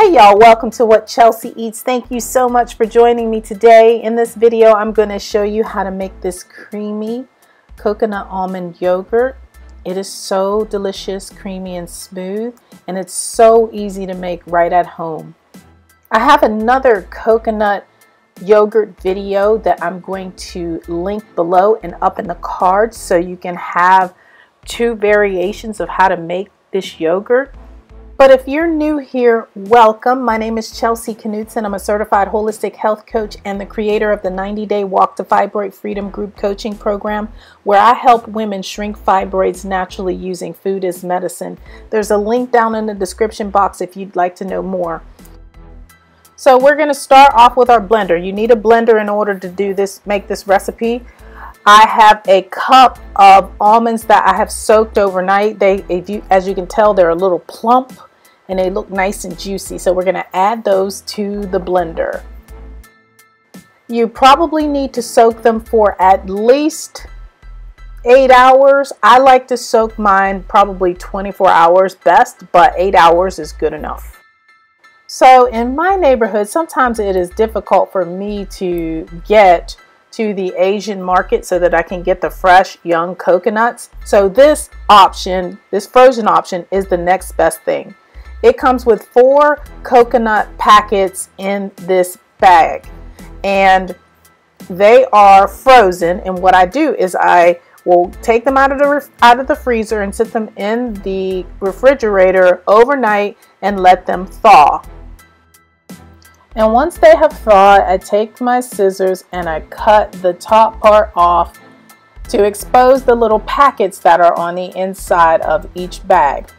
Hey y'all, welcome to What Chelsea Eats. Thank you so much for joining me today. In this video, I'm going to show you how to make this creamy coconut almond yogurt. It is so delicious, creamy, and smooth, and it's so easy to make right at home. I have another coconut yogurt video that I'm going to link below and up in the cards so you can have two variations of how to make this yogurt. But if you're new here, welcome. My name is Chelsea Knutson. I'm a certified holistic health coach and the creator of the 90 Day Walk to Fibroid Freedom Group Coaching Program, where I help women shrink fibroids naturally using food as medicine. There's a link down in the description box if you'd like to know more. So we're going to start off with our blender. You need a blender in order to do this, make this recipe. I have a cup of almonds that I have soaked overnight. They, you, as you can tell, they're a little plump and they look nice and juicy. So we're going to add those to the blender. You probably need to soak them for at least eight hours. I like to soak mine probably 24 hours best, but eight hours is good enough. So in my neighborhood, sometimes it is difficult for me to get to the Asian market so that I can get the fresh young coconuts. So this option, this frozen option is the next best thing. It comes with four coconut packets in this bag and they are frozen and what I do is I will take them out of the out of the freezer and sit them in the refrigerator overnight and let them thaw. And once they have thawed, I take my scissors and I cut the top part off to expose the little packets that are on the inside of each bag.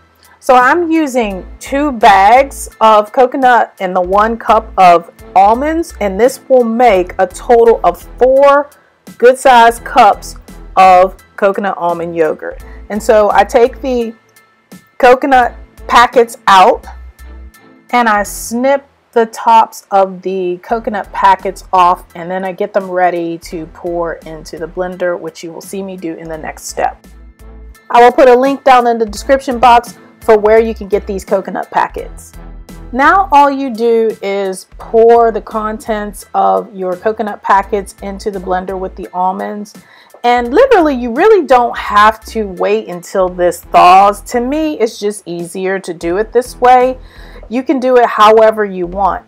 So I'm using two bags of coconut and the one cup of almonds and this will make a total of four good sized cups of coconut almond yogurt. And so I take the coconut packets out and I snip the tops of the coconut packets off and then I get them ready to pour into the blender which you will see me do in the next step. I will put a link down in the description box for where you can get these coconut packets. Now all you do is pour the contents of your coconut packets into the blender with the almonds and literally you really don't have to wait until this thaws. To me it's just easier to do it this way. You can do it however you want.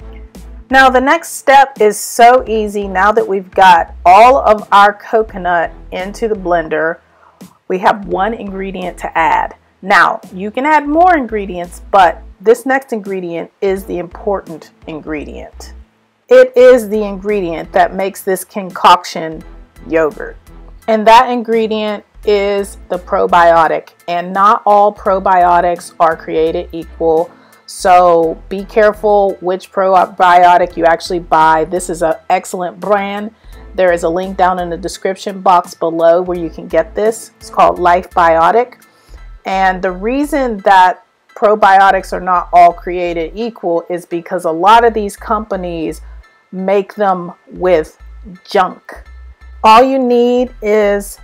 Now the next step is so easy now that we've got all of our coconut into the blender. We have one ingredient to add. Now, you can add more ingredients, but this next ingredient is the important ingredient. It is the ingredient that makes this concoction yogurt. And that ingredient is the probiotic. And not all probiotics are created equal. So be careful which probiotic you actually buy. This is an excellent brand. There is a link down in the description box below where you can get this. It's called Liyfbiotic. And the reason that probiotics are not all created equal is because a lot of these companies make them with junk. All you need is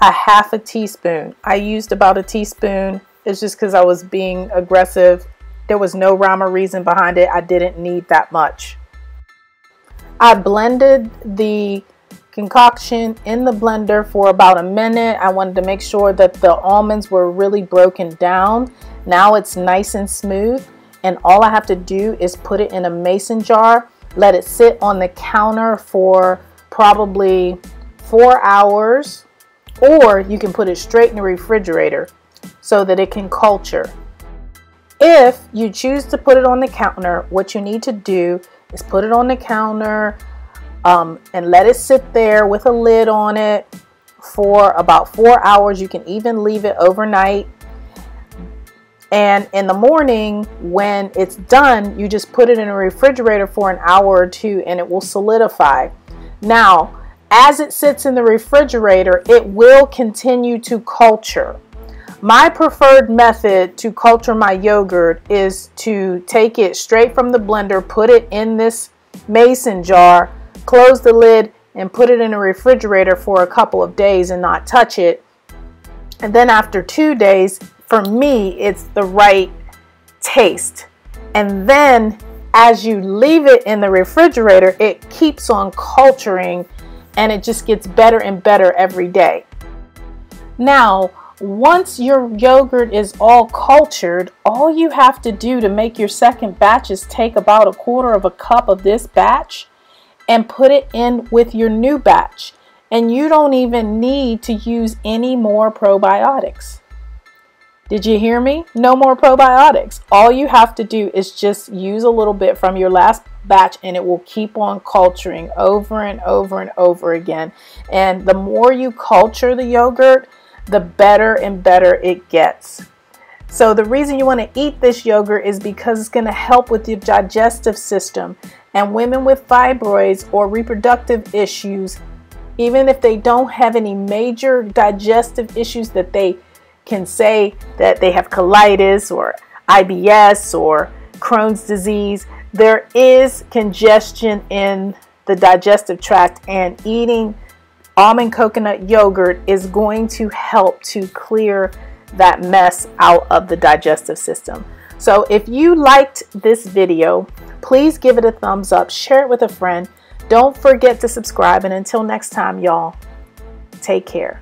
a half a teaspoon. I used about a teaspoon. It's just because I was being aggressive. There was no rhyme or reason behind it. I didn't need that much. I blended the concoction in the blender for about a minute. I wanted to make sure that the almonds were really broken down. Now it's nice and smooth and all I have to do is put it in a mason jar, let it sit on the counter for probably four hours or you can put it straight in the refrigerator so that it can culture. If you choose to put it on the counter, what you need to do is put it on the counter, um, and let it sit there with a lid on it for about four hours. You can even leave it overnight. And in the morning, when it's done, you just put it in a refrigerator for an hour or two and it will solidify. Now, as it sits in the refrigerator, it will continue to culture. My preferred method to culture my yogurt is to take it straight from the blender, put it in this mason jar, close the lid and put it in a refrigerator for a couple of days and not touch it. And then after two days, for me, it's the right taste. And then as you leave it in the refrigerator, it keeps on culturing and it just gets better and better every day. Now, once your yogurt is all cultured, all you have to do to make your second batch is take about a quarter of a cup of this batch and put it in with your new batch. And you don't even need to use any more probiotics. Did you hear me? No more probiotics. All you have to do is just use a little bit from your last batch and it will keep on culturing over and over and over again. And the more you culture the yogurt, the better and better it gets. So the reason you want to eat this yogurt is because it's going to help with your digestive system. And women with fibroids or reproductive issues, even if they don't have any major digestive issues that they can say that they have colitis or IBS or Crohn's disease, there is congestion in the digestive tract and eating almond coconut yogurt is going to help to clear that mess out of the digestive system. So if you liked this video, please give it a thumbs up, share it with a friend. Don't forget to subscribe, and until next time, y'all, take care.